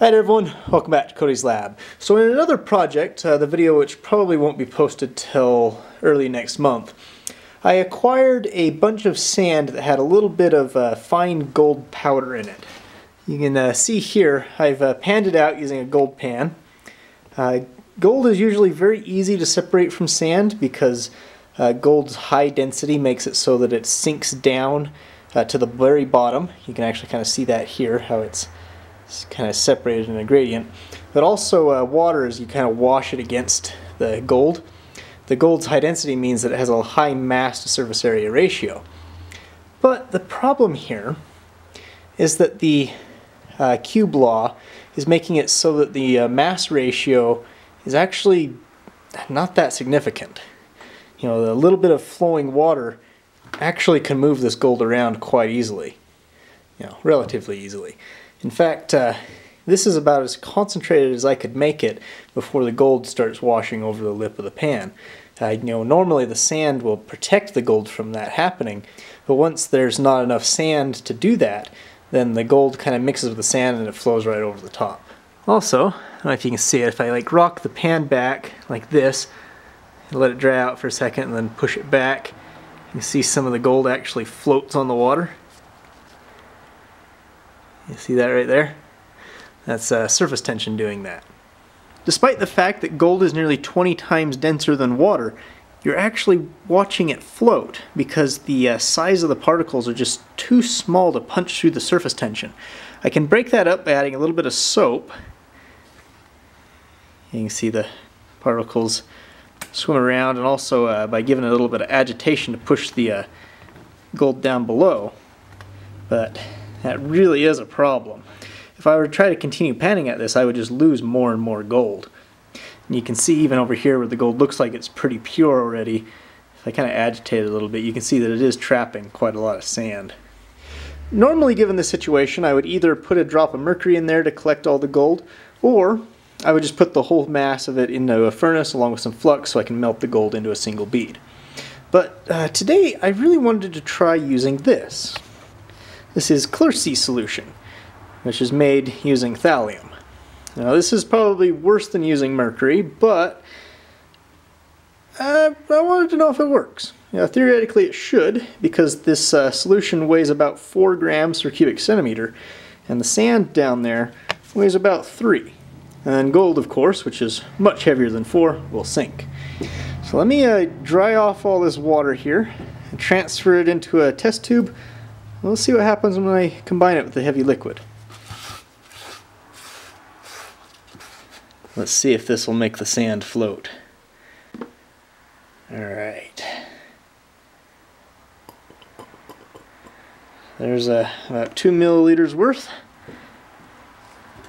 Hi everyone, welcome back to Cody's Lab. So in another project, uh, the video which probably won't be posted till early next month, I acquired a bunch of sand that had a little bit of uh, fine gold powder in it. You can uh, see here, I've uh, panned it out using a gold pan. Uh, gold is usually very easy to separate from sand because uh, gold's high density makes it so that it sinks down to the very bottom. You can actually kind of see that here, how it's it's kind of separated in a gradient. But also uh, water, as you kind of wash it against the gold, the gold's high density means that it has a high mass to surface area ratio. But the problem here is that the uh, cube law is making it so that the uh, mass ratio is actually not that significant. You know, a little bit of flowing water actually can move this gold around quite easily. You know, relatively easily. In fact, uh, this is about as concentrated as I could make it before the gold starts washing over the lip of the pan. Uh, you know, normally the sand will protect the gold from that happening, but once there's not enough sand to do that, then the gold kind of mixes with the sand and it flows right over the top. Also, I don't know if you can see it, if I like rock the pan back like this, and let it dry out for a second and then push it back, you can see some of the gold actually floats on the water. You see that right there? That's uh, surface tension doing that. Despite the fact that gold is nearly 20 times denser than water, you're actually watching it float because the uh, size of the particles are just too small to punch through the surface tension. I can break that up by adding a little bit of soap. You can see the particles swim around and also uh, by giving it a little bit of agitation to push the uh, gold down below. But that really is a problem. If I were to try to continue panning at this, I would just lose more and more gold. And you can see even over here where the gold looks like it's pretty pure already, if I kind of agitate it a little bit, you can see that it is trapping quite a lot of sand. Normally given this situation, I would either put a drop of mercury in there to collect all the gold, or I would just put the whole mass of it into a furnace along with some flux so I can melt the gold into a single bead. But uh, today I really wanted to try using this. This is Clerici solution, which is made using thallium. Now this is probably worse than using mercury, but uh, I wanted to know if it works. Now, theoretically it should, because this uh, solution weighs about 4 grams per cubic centimeter, and the sand down there weighs about 3. And gold, of course, which is much heavier than 4, will sink. So let me uh, dry off all this water here and transfer it into a test tube Let's see what happens when I combine it with the heavy liquid. Let's see if this will make the sand float. Alright. There's uh, about two milliliters worth.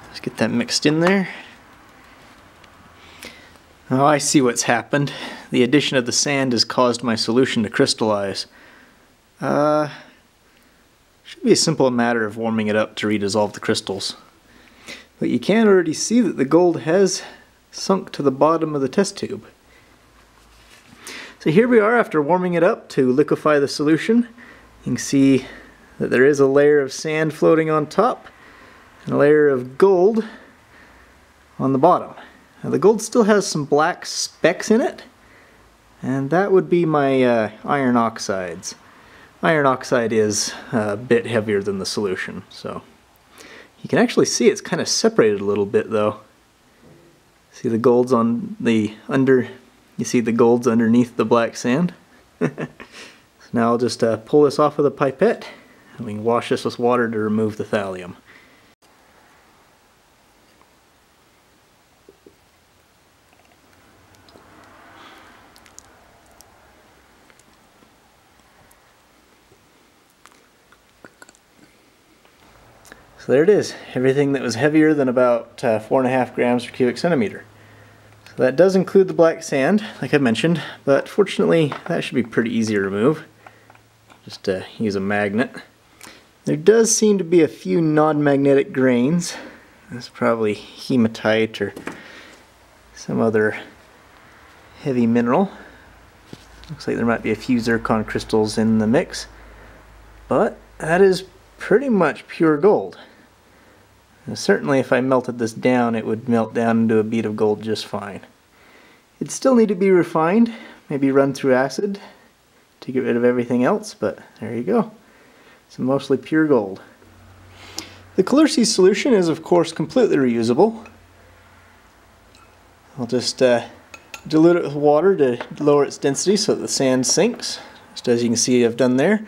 Let's get that mixed in there. Oh, I see what's happened. The addition of the sand has caused my solution to crystallize. Uh, should be a simple matter of warming it up to redissolve the crystals. But you can already see that the gold has sunk to the bottom of the test tube. So here we are after warming it up to liquefy the solution. You can see that there is a layer of sand floating on top and a layer of gold on the bottom. Now the gold still has some black specks in it and that would be my uh, iron oxides. Iron oxide is a bit heavier than the solution, so you can actually see it's kind of separated a little bit though. See the golds on the under, you see the golds underneath the black sand? so now I'll just uh, pull this off with a pipette and we can wash this with water to remove the thallium. So there it is, everything that was heavier than about uh, four and a half grams per cubic centimeter. So that does include the black sand, like I mentioned, but fortunately that should be pretty easy to remove. Just uh, use a magnet. There does seem to be a few non-magnetic grains. That's probably hematite or some other heavy mineral. Looks like there might be a few zircon crystals in the mix. But that is pretty much pure gold. And certainly if I melted this down, it would melt down into a bead of gold just fine. It'd still need to be refined, maybe run through acid to get rid of everything else, but there you go. It's mostly pure gold. The Clerici solution is of course completely reusable. I'll just uh, dilute it with water to lower its density so that the sand sinks, just as you can see I've done there.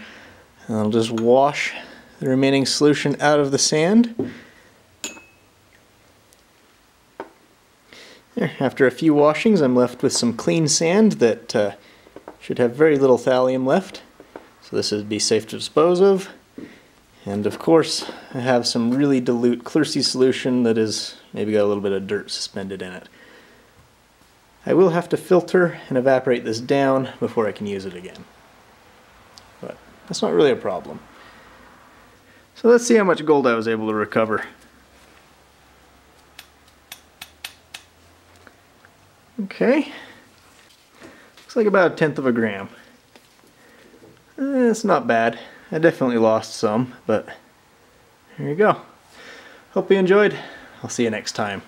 And I'll just wash the remaining solution out of the sand. After a few washings I'm left with some clean sand that uh, should have very little thallium left. So this would be safe to dispose of. And of course I have some really dilute Clerici solution that is maybe got a little bit of dirt suspended in it. I will have to filter and evaporate this down before I can use it again. But that's not really a problem. So let's see how much gold I was able to recover. Okay. Looks like about a tenth of a gram. Eh, it's not bad. I definitely lost some, but here you go. Hope you enjoyed. I'll see you next time.